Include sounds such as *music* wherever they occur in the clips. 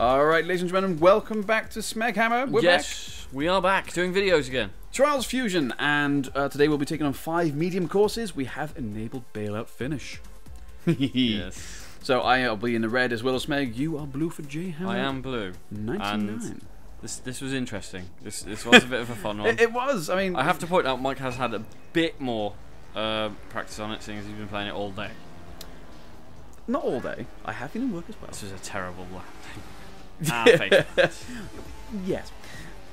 All right, ladies and gentlemen, welcome back to Smeghammer. We're back. yes, we are back doing videos again. Trials Fusion, and uh, today we'll be taking on five medium courses. We have enabled bailout finish. *laughs* Yes. So I'll be in the red as well as Smeg. You are blue for J Hammer. I am blue. 99. And this this was interesting. This this was a bit of a fun *laughs* one. It, it was. I mean, I have to point out Mike has had a bit more uh, practice on it, seeing as he's been playing it all day. not all day. I have been in work as well. This is a terrible landing. *laughs* *laughs* and face plant. Yes.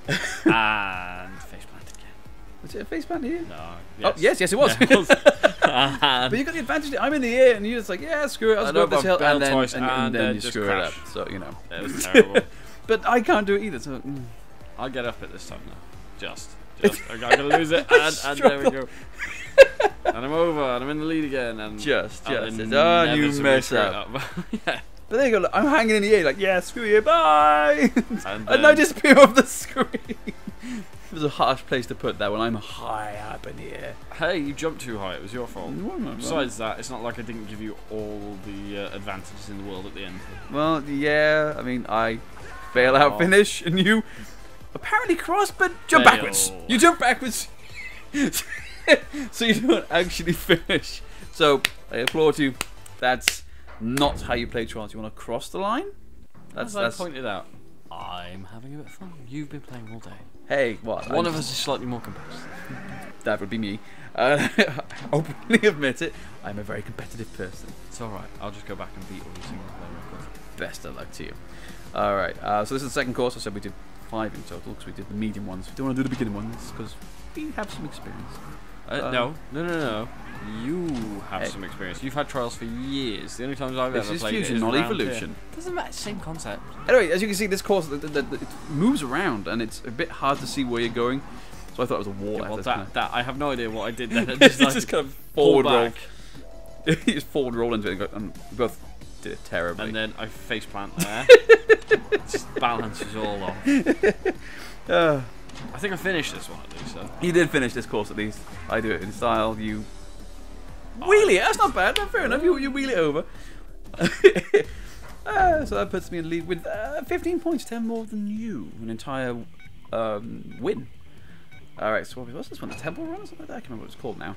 and face plant again. Was it a face plant here? No. Oh, yes, yes, it was. Yeah, it was. And- But you got the advantage. I'm in the air, and you're just like, yeah, screw it. I'll just go up this hill, and then, twice, and, and then then you screw crash. it up. So you know. it was terrible. *laughs* But I can't do it either. So mm. I'll get up at this time now. Just. Just. I'm gonna lose it, *laughs* and, and there we go. and I'm over, and I'm in the lead again, and just, just. then it's- Oh, you inevitably mess screw it up. yeah. But there you go. Look, I'm hanging in the air, like, yeah, screw you, bye. *laughs* And, and I disappear off the screen. *laughs* it was a harsh place to put that when I'm high up in the air. Hey, you jumped too high. It was your fault. Besides that, it's not like I didn't give you all the uh, advantages in the world at the end. Well, yeah. I mean, I fail out Oh. finish, and you apparently cross, but jump Fail. backwards. You jump backwards, *laughs* so you don't actually finish. So I applaud you. That's not how you play trials. You want to cross the line. That's As I that's. pointed out, I'm having a bit of fun. You've been playing all day. Hey, what? One I'm- of us is slightly more competitive. *laughs* That would be me. Uh, *laughs* I openly admit it. I'm a very competitive person. It's alright. I'll just go back and beat all your single player records. Best of luck to you. All right. Uh, so this is the second course. I said we did five in total because we did the medium ones. We don't want to do the beginning ones because we have some experience. Uh, Um, no, no, no, no. You have some experience. You've had trials for years. The only times I've ever is played fusion, it is not evolution. here. Doesn't matter. Same concept. Anyway, as you can see, this course the, the, the, it moves around and it's a bit hard to see where you're going. So I thought it was a wall. Yeah, well, that, kinda- that I have no idea what I did *laughs* then. It *laughs* just, like, just kind of forward roll. you *laughs* just forward roll into it and, we both did it terribly. and then I face plant there. just balance was all off. Uh, I think I finished this one at least. So. you did finish this course at least. I do it in style. You wheel it. That's not bad. Fair enough. You, you wheel it over. *laughs* uh, so that puts me in lead with uh, 15 points, 10 more than you. An entire um, win. All right. So what- what's this one? The temple run or something like that? I can't remember what it's called now.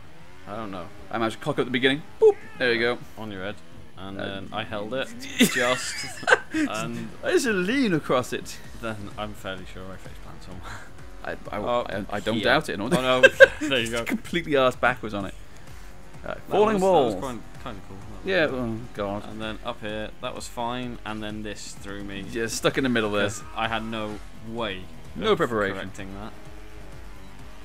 I don't know. I managed to cock at the beginning. Boop. There you go. On your head. And Uh, then I held it *laughs* just, *laughs* and I just lean across it. then I'm fairly sure I face plant somewhere. I, I, Oh, I, I don't doubt it. Oh, no, *laughs* Oh no, there you go. completely arse backwards on it. Uh, that falling walls. That was kind of cool. Yeah, oh god. And then up here, that was fine. And then this threw me. Yeah, stuck in the middle there. I had no way. No of preparation. Correcting that.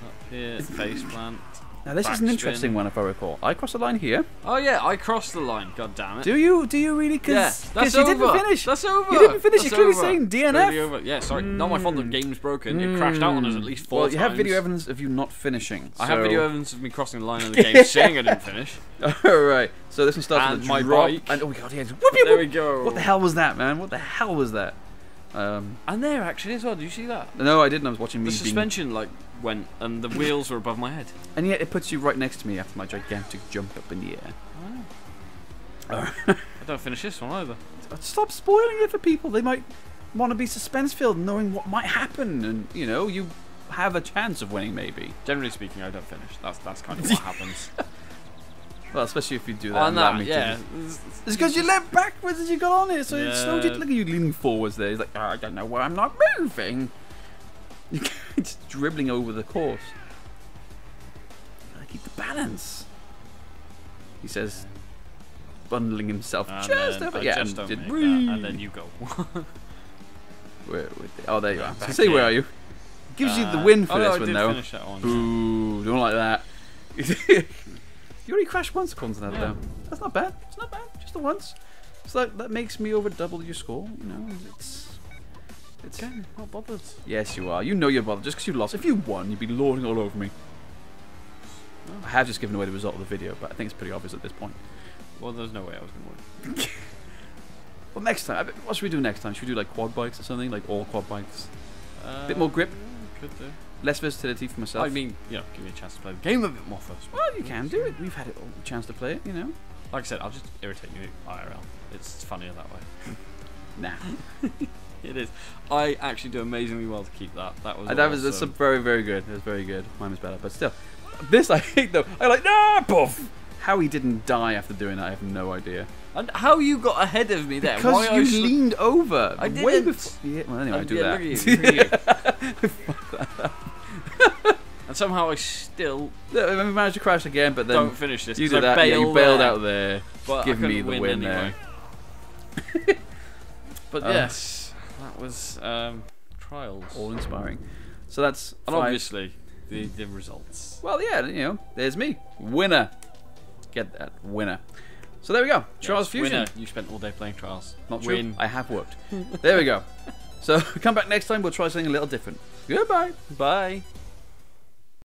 Up here, face plant. Now this is an interesting one if I recall. I crossed the line here. Oh yeah, I crossed the line. God damn it. Do you? Do you really? yeah, Because that's you didn't finish. That's over. You didn't finish. That's You're clearly over. saying DNF. over. Yeah, sorry. Not my fault. The Mm. game's broken. It crashed out on us at least four Well, you have video evidence of you not finishing. I have video evidence of me crossing the line of the *laughs* game, saying I didn't finish. *laughs* All right. So this one starts And with a my drop. bike. And oh my god, yeah. just Whoop, whoop, There we go. What the hell was that, man? What the hell was that? Um, And there actually as well. Do you see that? no, I didn't. I was watching me The being suspension like went, and the wheels were above my head. And yet it puts you right next to me after my gigantic jump up in the air. *laughs* I don't finish this one either. Stop spoiling it for people. They might want to be suspense filled, knowing what might happen, and you know you have a chance of winning, maybe. Generally speaking, I don't finish. That's that's kind of what *laughs* happens. Well, especially if you do that. oh and allow no, me yeah. just- It's because you leant backwards as you got on it, so it slowed you. Yeah. Look at you leaning forwards there. He's like, "Oh, I don't know why I'm not moving. *laughs* it's dribbling over the course. Gotta keep the balance. He says, bundling himself And just then over. Yeah, just and don't did make that, and then you go. *laughs* Where, where the- oh, there you are. back Say, where are you? Gives you the Uh, win for oh, no, this I one, did though. finish that one. Boo! Don't like that. *laughs* you already crashed once, Continental. Yeah. though. That's not bad. It's not bad. Just the once. So that, that makes me over double your score. You know, it's it's. Okay, not bothered. Yes, you are. You know you're bothered just because you lost. If you won, you'd be lording all over me. I have just given away the result of the video, but I think it's pretty obvious at this point. Well, there's no way I was going to win. *laughs* Well, next time, what should we do next time? Should we do like quad bikes or something? Like all quad bikes? Uh, Bit more grip? Could do. Less versatility for myself. I mean, you know, give me a chance to play the game a bit more first. well, you can do it. We've had it all, a chance to play it, you know. Like I said, I'll just irritate you IRL. It's funnier that way. *laughs* Nah. *laughs* It is. I actually do amazingly well to keep that. That was. Uh, that was that's a very very good. It was very good. Mine was better, but still, this I hate though. I like nah, poof. How he didn't die after doing that, I have no idea. And how you got ahead of me there? Because Why you leaned over I way before. Yeah, well, anyway, I do yeah, that. look at you, look at you. *laughs* somehow I still we managed to crash again, but then don't finish this. you did I that. Yeah, you bailed there, out there. But Give me the win, win anyway. *laughs* but Uh, yes, that was um, trials. All inspiring. So that's and five. obviously the the results. Well, yeah, you know, there's me, winner. Get that winner. So there we go. Trials Yes, Fusion. Winner. You spent all day playing trials. Not true. Win. I have worked. there we go. *laughs* So *laughs* come back next time. We'll try something a little different. Goodbye. Bye.